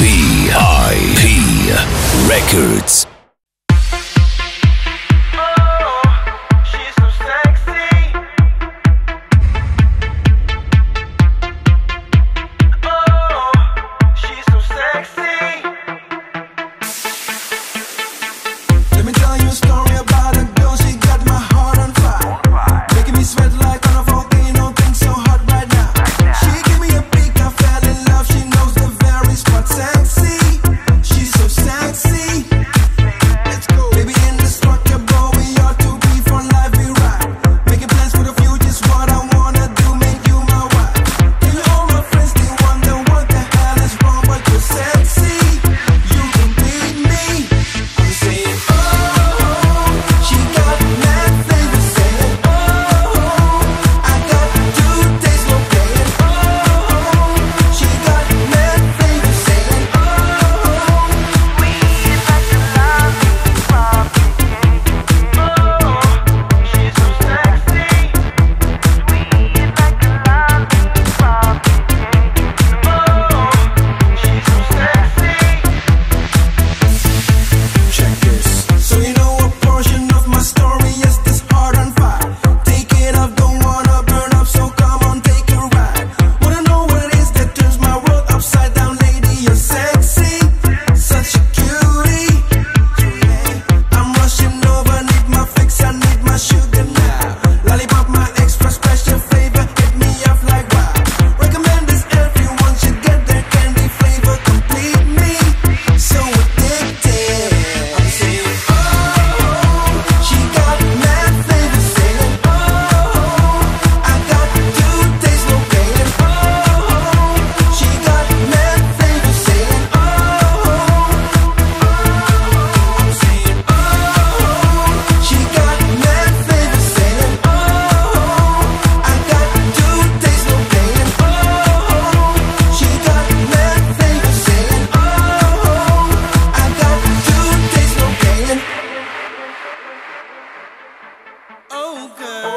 VIP Records. good.